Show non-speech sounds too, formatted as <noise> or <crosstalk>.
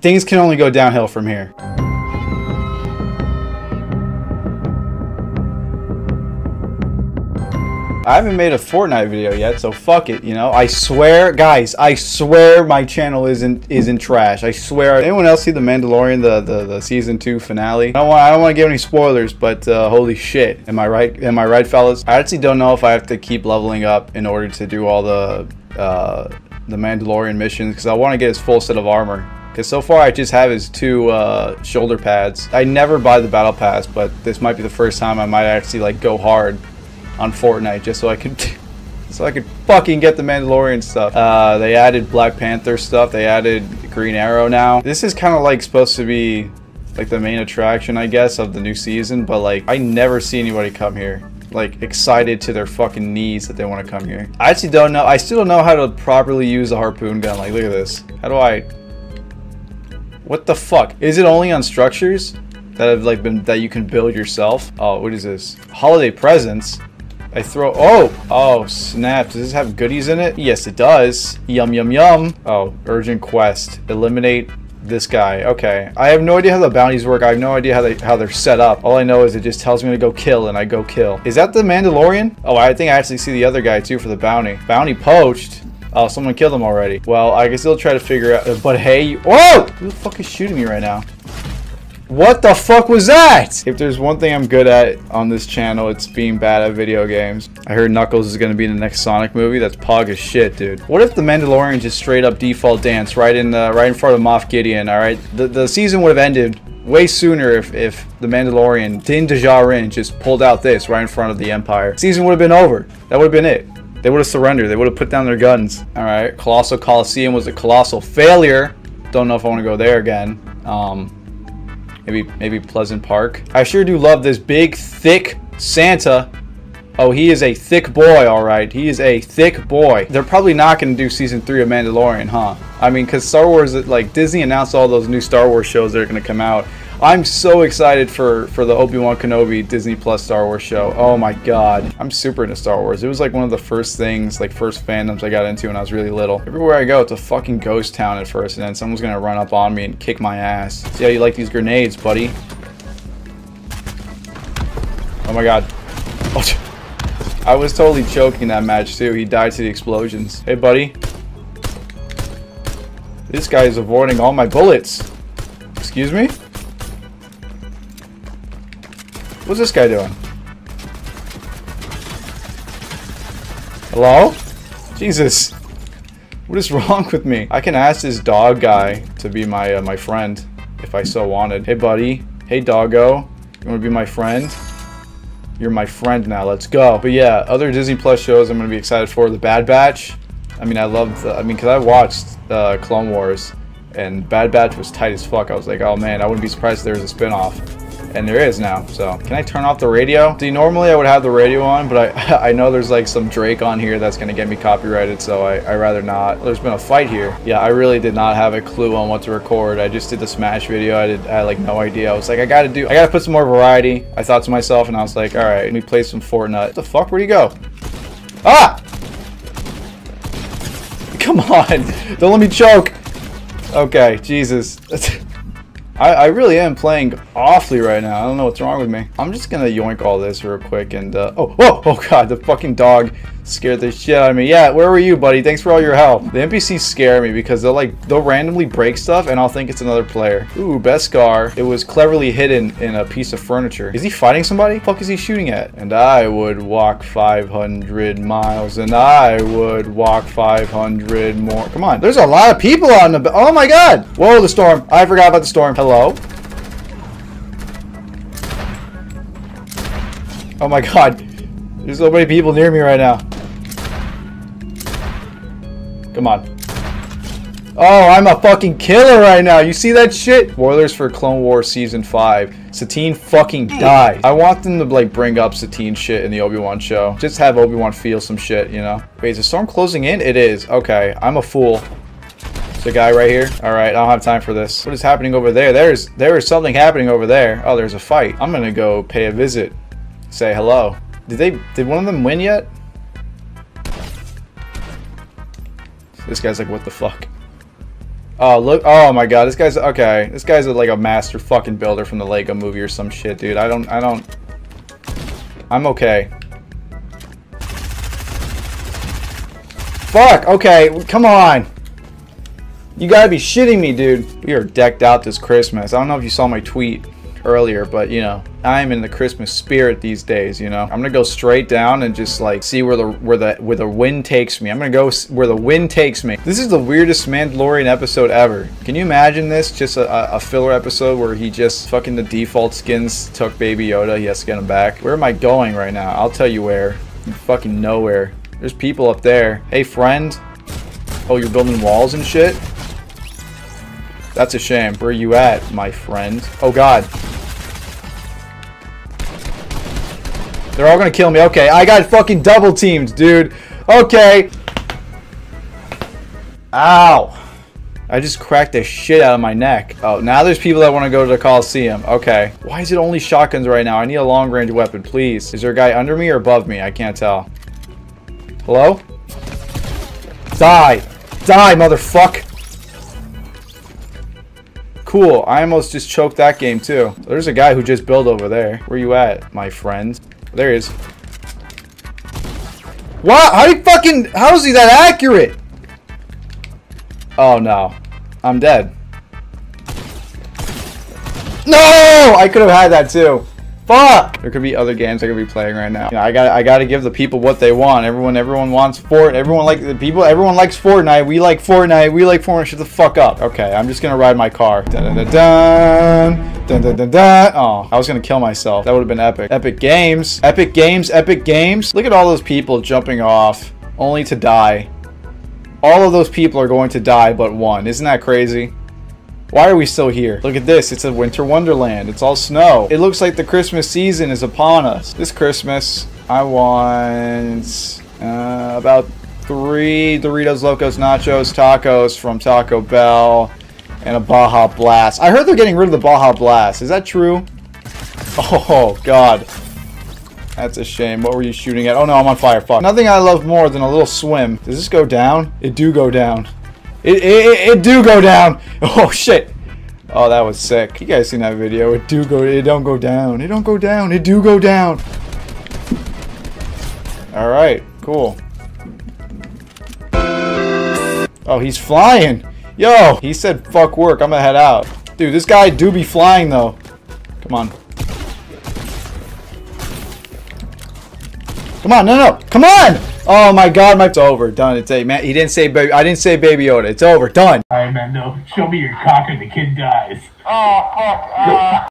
things can only go downhill from here. I haven't made a Fortnite video yet, so fuck it, you know. I swear, guys, I swear my channel isn't isn't trash. I swear. Anyone else see the Mandalorian, the the, the season two finale? I don't want I don't want to give any spoilers, but uh, holy shit, am I right? Am I right, fellas? I actually don't know if I have to keep leveling up in order to do all the uh, the Mandalorian missions because I want to get his full set of armor. Because so far I just have his two uh, shoulder pads. I never buy the battle pass, but this might be the first time I might actually like go hard on Fortnite just so I could <laughs> so I could fucking get the Mandalorian stuff. Uh, they added Black Panther stuff. They added Green Arrow now. This is kind of like supposed to be like the main attraction, I guess, of the new season. But like, I never see anybody come here like excited to their fucking knees that they want to come here. I actually don't know. I still don't know how to properly use a harpoon gun. Like, look at this. How do I? What the fuck? Is it only on structures that have like been that you can build yourself? Oh, what is this? Holiday presents. I throw, oh, oh, snap. Does this have goodies in it? Yes, it does. Yum, yum, yum. Oh, urgent quest. Eliminate this guy. Okay. I have no idea how the bounties work. I have no idea how they how they're set up. All I know is it just tells me to go kill and I go kill. Is that the Mandalorian? Oh, I think I actually see the other guy too for the bounty. Bounty poached. Oh, someone killed him already. Well, I guess they'll try to figure out. But hey, whoa! Who the fuck is shooting me right now? What the fuck was that? If there's one thing I'm good at on this channel, it's being bad at video games. I heard Knuckles is gonna be in the next Sonic movie. That's pog as shit, dude. What if the Mandalorian just straight up default dance right in the right in front of Moff Gideon? All right, the the season would have ended way sooner if if the Mandalorian Din Djarin just pulled out this right in front of the Empire. Season would have been over. That would have been it. They would have surrendered. They would have put down their guns. All right, Colossal Coliseum was a colossal failure. Don't know if I want to go there again. Um, Maybe maybe Pleasant Park. I sure do love this big, thick Santa. Oh, he is a thick boy, all right. He is a thick boy. They're probably not going to do season three of Mandalorian, huh? I mean, because Star Wars, like Disney announced all those new Star Wars shows that are going to come out, I'm so excited for for the Obi-Wan Kenobi Disney Plus Star Wars show. Oh my god. I'm super into Star Wars. It was like one of the first things, like first fandoms I got into when I was really little. Everywhere I go, it's a fucking ghost town at first, and then someone's gonna run up on me and kick my ass. See how you like these grenades, buddy? Oh my god. <laughs> I was totally choking that match too. He died to the explosions. Hey buddy. This guy is avoiding all my bullets. Excuse me? What's this guy doing? Hello? Jesus. What is <laughs> wrong with me? I can ask this dog guy to be my uh, my friend if I so wanted. Hey, buddy. Hey, doggo. You want to be my friend? You're my friend now. Let's go. But yeah, other Disney Plus shows I'm going to be excited for. The Bad Batch. I mean, I loved, I mean, because I watched uh, Clone Wars and Bad Batch was tight as fuck. I was like, oh man, I wouldn't be surprised if there was a spinoff and there is now. So can I turn off the radio? See, normally I would have the radio on, but I <laughs> I know there's like some Drake on here that's gonna get me copyrighted, so I I rather not. There's been a fight here. Yeah, I really did not have a clue on what to record. I just did the Smash video. I did I had like no idea. I was like, I gotta do, I gotta put some more variety. I thought to myself, and I was like, all right, let me play some Fortnite. What the fuck? Where'd he go? Ah! <laughs> Come on! <laughs> Don't let me choke! Okay, Jesus. I, I, really am playing awfully right now. I don't know what's wrong with me. I'm just gonna yoink all this real quick and, uh, oh, oh, oh god, the fucking dog scared the shit out of me. Yeah, where were you, buddy? Thanks for all your help. The NPCs scare me because they'll like, they'll randomly break stuff and I'll think it's another player. Ooh, Beskar. It was cleverly hidden in a piece of furniture. Is he fighting somebody? The fuck is he shooting at? And I would walk 500 miles and I would walk 500 more. Come on. There's a lot of people on the, oh my god. Whoa, the storm. I forgot about the storm. Hello? Oh my god. There's so many people near me right now. Come on. Oh, I'm a fucking killer right now. You see that shit? Spoilers for Clone Wars Season 5. Satine fucking died. I want them to like bring up Satine shit in the Obi-Wan show. Just have Obi-Wan feel some shit, you know? Wait, is the storm closing in? It is. Okay, I'm a fool. The guy right here. All right, I don't have time for this. What is happening over there? There's there is something happening over there. Oh, there's a fight. I'm gonna go pay a visit. Say hello. Did they did one of them win yet? This guy's like, what the fuck? Oh look! Oh my God! This guy's okay. This guy's like a master fucking builder from the Lego Movie or some shit, dude. I don't. I don't. I'm okay. Fuck. Okay. Come on. You gotta be shitting me, dude. We are decked out this Christmas. I don't know if you saw my tweet earlier, but you know, I'm in the Christmas spirit these days, you know. I'm gonna go straight down and just like see where the where the where the wind takes me. I'm gonna go where the wind takes me. This is the weirdest Mandalorian episode ever. Can you imagine this? Just a, a filler episode where he just fucking the default skins took Baby Yoda. He has to get him back. Where am I going right now? I'll tell you where. fucking nowhere. There's people up there. Hey, friend. Oh, you're building walls and shit? That's a shame. Where are you at, my friend? Oh, God. They're all gonna kill me. Okay, I got fucking double teamed, dude. Okay. Ow. I just cracked the shit out of my neck. Oh, now there's people that want to go to the Coliseum. Okay. Why is it only shotguns right now? I need a long range weapon, please. Is there a guy under me or above me? I can't tell. Hello? Die. Die, motherfucker. Cool. I almost just choked that game, too. There's a guy who just built over there. Where you at, my friend? There he is. What? How do you fucking... How is he that accurate? Oh, no. I'm dead. No! I could have had that, too. Fuck! There could be other games I could be playing right now. You know, I got I got to give the people what they want. Everyone everyone wants Fort. Everyone like the people. Everyone likes Fortnite. We like Fortnite. We like Fortnite. Shut the fuck up. Okay, I'm just gonna ride my car. Dun dun dun dun dun dun dun. Oh, I was gonna kill myself. That would have been epic. Epic Games. Epic Games. Epic Games. Look at all those people jumping off, only to die. All of those people are going to die but one. Isn't that crazy? Why are we still here? Look at this. It's a winter wonderland. It's all snow. It looks like the Christmas season is upon us. This Christmas, I want uh, about three Doritos Locos Nachos Tacos from Taco Bell and a Baja Blast. I heard they're getting rid of the Baja Blast. Is that true? Oh, God. That's a shame. What were you shooting at? Oh, no, I'm on fire. Fuck. Nothing I love more than a little swim. Does this go down? It do go down. It, it, it do go down. <laughs> Oh, shit. Oh, that was sick. You guys seen that video? It do go, it don't go down. It don't go down. It do go down. All right, cool. Oh, he's flying. Yo, he said fuck work. I'm gonna head out. Dude, this guy do be flying though. Come on. Come on, no, no, come on! Oh my God, my it's over, done. It's a man. He didn't say baby. I didn't say Baby Yoda. It's over, done. All right, man. No, show me your cock, or the kid dies. Oh, fuck. Uh...